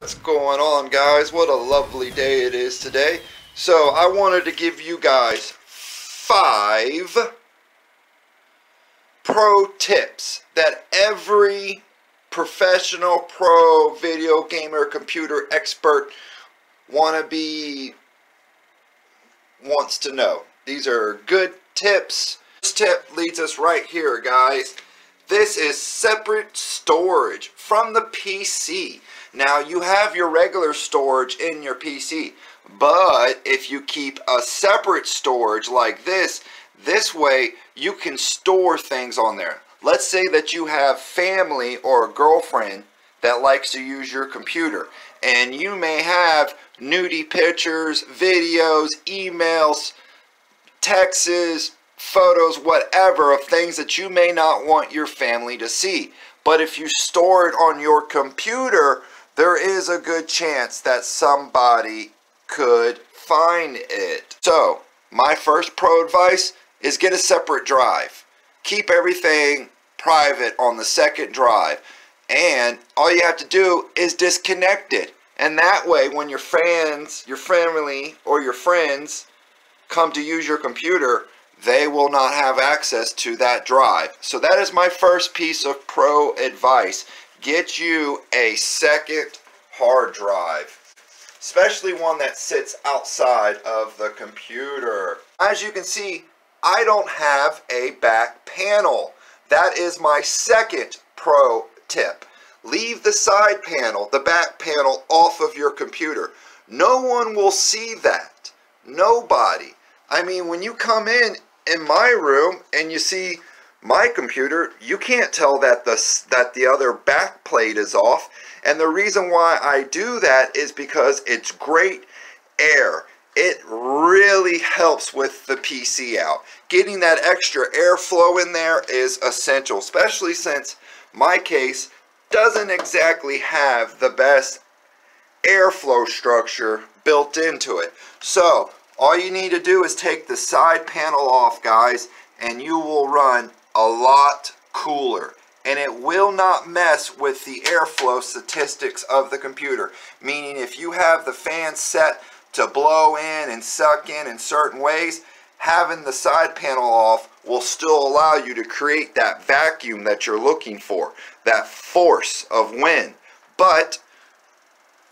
What's going on guys? What a lovely day it is today. So I wanted to give you guys five pro tips that every professional pro video gamer computer expert wannabe wants to know. These are good tips. This tip leads us right here guys. This is separate storage from the PC. Now you have your regular storage in your PC, but if you keep a separate storage like this, this way you can store things on there. Let's say that you have family or a girlfriend that likes to use your computer and you may have nudie pictures, videos, emails, texts, photos, whatever of things that you may not want your family to see. But if you store it on your computer, there is a good chance that somebody could find it. So, my first pro advice is get a separate drive. Keep everything private on the second drive. And all you have to do is disconnect it. And that way, when your fans, your family, or your friends come to use your computer, they will not have access to that drive. So that is my first piece of pro advice get you a second hard drive especially one that sits outside of the computer. As you can see I don't have a back panel. That is my second pro tip. Leave the side panel the back panel off of your computer. No one will see that. Nobody. I mean when you come in in my room and you see my computer, you can't tell that the, that the other back plate is off. And the reason why I do that is because it's great air. It really helps with the PC out. Getting that extra airflow in there is essential, especially since my case doesn't exactly have the best airflow structure built into it. So, all you need to do is take the side panel off, guys, and you will run a lot cooler and it will not mess with the airflow statistics of the computer. Meaning if you have the fan set to blow in and suck in in certain ways, having the side panel off will still allow you to create that vacuum that you're looking for, that force of wind. But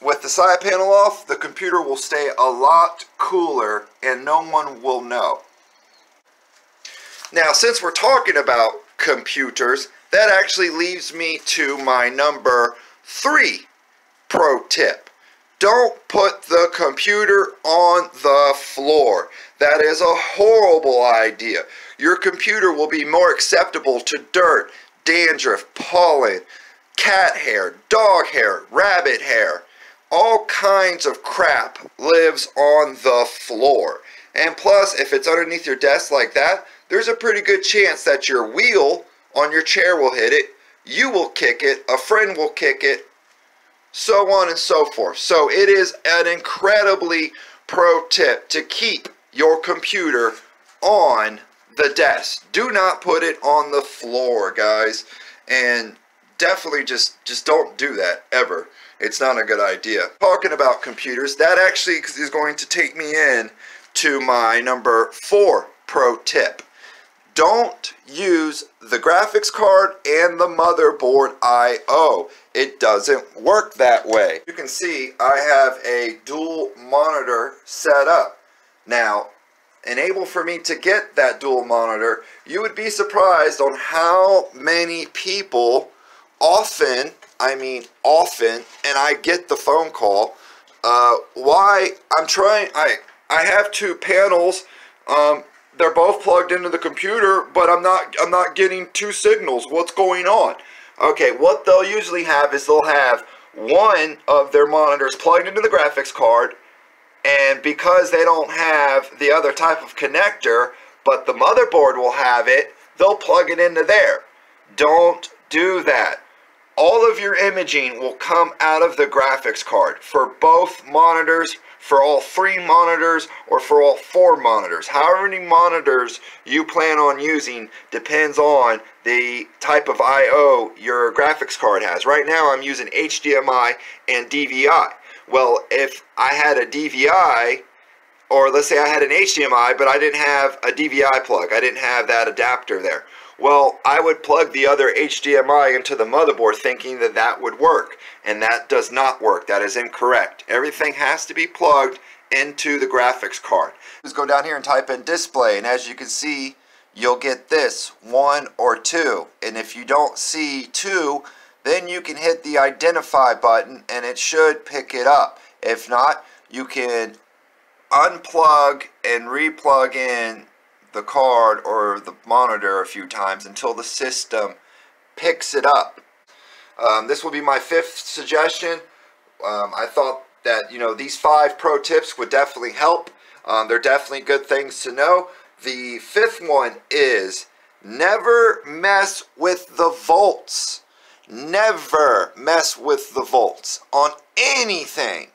with the side panel off, the computer will stay a lot cooler and no one will know. Now, since we're talking about computers, that actually leaves me to my number three pro tip. Don't put the computer on the floor. That is a horrible idea. Your computer will be more acceptable to dirt, dandruff, pollen, cat hair, dog hair, rabbit hair. All kinds of crap lives on the floor. And plus, if it's underneath your desk like that, there's a pretty good chance that your wheel on your chair will hit it, you will kick it, a friend will kick it, so on and so forth. So it is an incredibly pro tip to keep your computer on the desk. Do not put it on the floor, guys. And definitely just, just don't do that, ever. It's not a good idea. Talking about computers, that actually is going to take me in to my number four pro tip don't use the graphics card and the motherboard I.O. It doesn't work that way. You can see I have a dual monitor set up. Now, enable for me to get that dual monitor, you would be surprised on how many people often, I mean often, and I get the phone call, uh, why I'm trying, I, I have two panels, um, they're both plugged into the computer, but I'm not I'm not getting two signals. What's going on? Okay, what they'll usually have is they'll have one of their monitors plugged into the graphics card, and because they don't have the other type of connector, but the motherboard will have it, they'll plug it into there. Don't do that. all of your imaging will come out of the graphics card for both monitors, for all three monitors, or for all four monitors. However many monitors you plan on using depends on the type of I.O. your graphics card has. Right now I'm using HDMI and DVI. Well, if I had a DVI, or let's say I had an HDMI, but I didn't have a DVI plug, I didn't have that adapter there. Well, I would plug the other HDMI into the motherboard thinking that that would work. And that does not work. That is incorrect. Everything has to be plugged into the graphics card. Just go down here and type in display. And as you can see, you'll get this, one or two. And if you don't see two, then you can hit the identify button and it should pick it up. If not, you can unplug and replug in the card or the monitor a few times until the system picks it up. Um, this will be my fifth suggestion. Um, I thought that, you know, these five pro tips would definitely help. Um, they're definitely good things to know. The fifth one is never mess with the volts. Never mess with the volts on anything.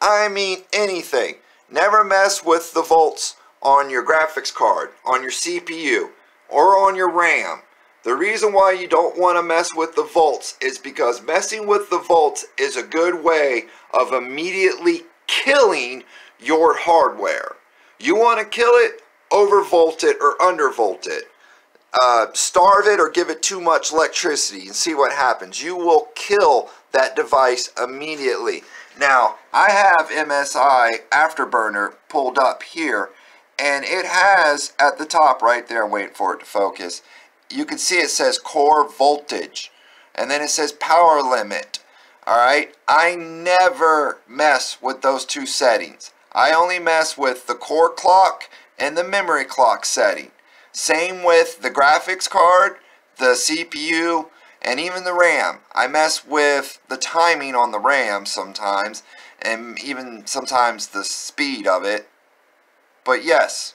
I mean anything. Never mess with the volts on your graphics card, on your CPU, or on your RAM. The reason why you don't want to mess with the volts is because messing with the volts is a good way of immediately killing your hardware. You want to kill it, overvolt it, or undervolt it. Uh, starve it or give it too much electricity and see what happens. You will kill that device immediately. Now, I have MSI Afterburner pulled up here and it has at the top right there, I'm waiting for it to focus, you can see it says core voltage. And then it says power limit. Alright, I never mess with those two settings. I only mess with the core clock and the memory clock setting. Same with the graphics card, the CPU, and even the RAM. I mess with the timing on the RAM sometimes, and even sometimes the speed of it. But yes,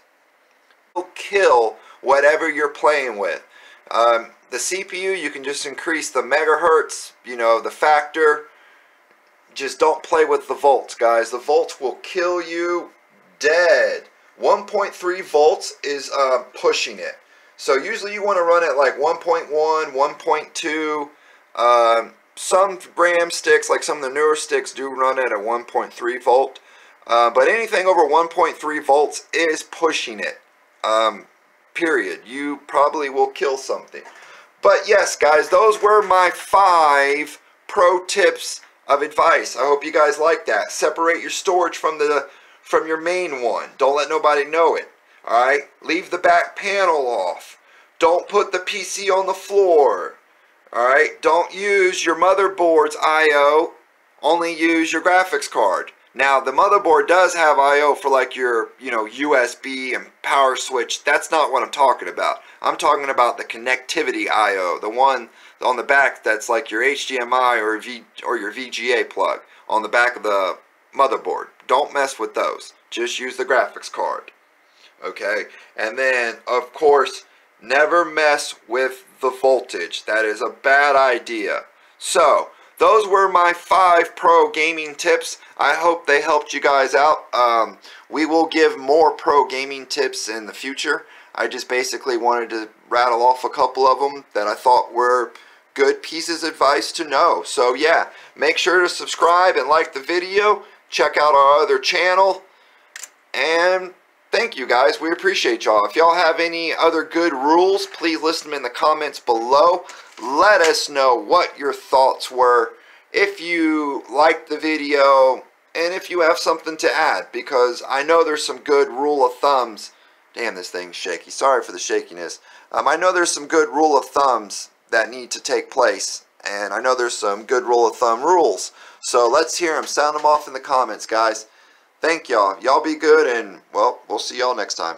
kill whatever you're playing with. Um, the CPU, you can just increase the megahertz, you know, the factor. Just don't play with the volts, guys. The volts will kill you dead. 1.3 volts is uh, pushing it. So usually you want to run it like 1.1, 1.2. Um, some RAM sticks, like some of the newer sticks, do run at 1.3 volt. Uh, but anything over 1.3 volts is pushing it. Um, period. You probably will kill something. But yes, guys, those were my five pro tips of advice. I hope you guys like that. Separate your storage from the from your main one. Don't let nobody know it. Alright? Leave the back panel off. Don't put the PC on the floor. Alright? Don't use your motherboard's I.O. Only use your graphics card. Now, the motherboard does have I.O. for like your, you know, USB and power switch. That's not what I'm talking about. I'm talking about the connectivity I.O., the one on the back that's like your HDMI or, v, or your VGA plug on the back of the motherboard. Don't mess with those. Just use the graphics card. Okay? And then, of course, never mess with the voltage. That is a bad idea. So, those were my five pro gaming tips. I hope they helped you guys out. Um, we will give more pro gaming tips in the future. I just basically wanted to rattle off a couple of them that I thought were good pieces of advice to know. So yeah, make sure to subscribe and like the video. Check out our other channel. And thank you guys. We appreciate y'all. If y'all have any other good rules, please list them in the comments below. Let us know what your thoughts were if you liked the video and if you have something to add because I know there's some good rule of thumbs. Damn, this thing's shaky. Sorry for the shakiness. Um, I know there's some good rule of thumbs that need to take place and I know there's some good rule of thumb rules. So let's hear them. Sound them off in the comments, guys. Thank y'all. Y'all be good and, well, we'll see y'all next time.